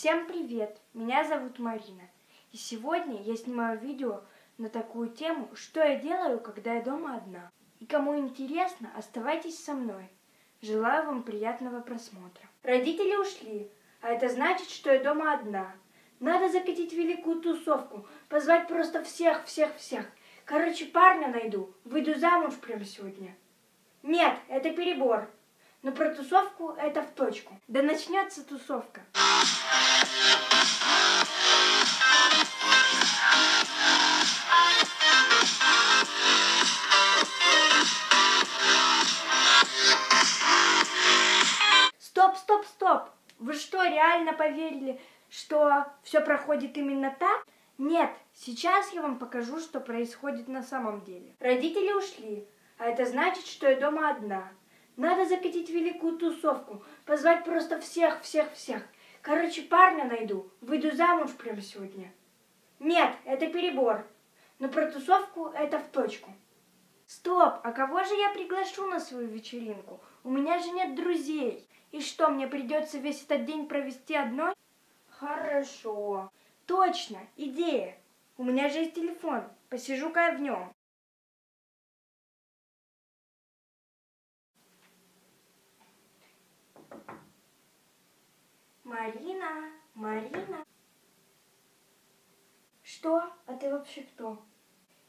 Всем привет! Меня зовут Марина. И сегодня я снимаю видео на такую тему, что я делаю, когда я дома одна. И кому интересно, оставайтесь со мной. Желаю вам приятного просмотра. Родители ушли, а это значит, что я дома одна. Надо закатить великую тусовку, позвать просто всех, всех, всех. Короче, парня найду, выйду замуж прямо сегодня. Нет, это перебор. Но про тусовку это в точку. Да начнется тусовка. Стоп, стоп, стоп! Вы что, реально поверили, что все проходит именно так? Нет, сейчас я вам покажу, что происходит на самом деле. Родители ушли, а это значит, что я дома одна. Надо закатить великую тусовку, позвать просто всех, всех, всех. Короче, парня найду, выйду замуж прямо сегодня. Нет, это перебор. Но про тусовку это в точку. Стоп, а кого же я приглашу на свою вечеринку? У меня же нет друзей. И что, мне придется весь этот день провести одной? Хорошо. Точно, идея. У меня же есть телефон. Посижу-ка я в нем. Марина, Марина. Что? А ты вообще кто?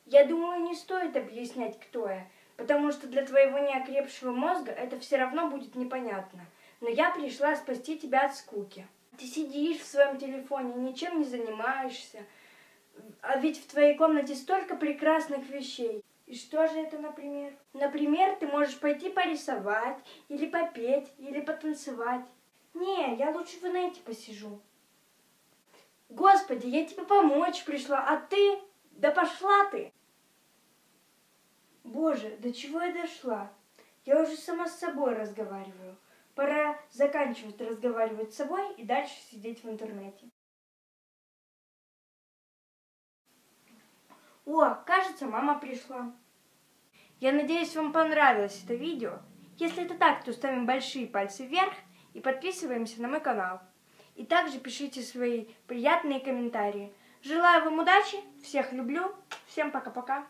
Я думаю, не стоит объяснять, кто я, потому что для твоего неокрепшего мозга это все равно будет непонятно. Но я пришла спасти тебя от скуки. Ты сидишь в своем телефоне, ничем не занимаешься. А ведь в твоей комнате столько прекрасных вещей. И что же это, например? Например, ты можешь пойти порисовать, или попеть, или потанцевать. Не, я лучше в инете посижу. Господи, я тебе помочь пришла, а ты... Да пошла ты! Боже, до чего я дошла? Я уже сама с собой разговариваю. Пора заканчивать разговаривать с собой и дальше сидеть в интернете. О, кажется, мама пришла. Я надеюсь, вам понравилось это видео. Если это так, то ставим большие пальцы вверх и подписываемся на мой канал. И также пишите свои приятные комментарии. Желаю вам удачи, всех люблю, всем пока-пока.